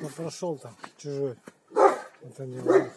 Кто прошел там чужой. Это не важно.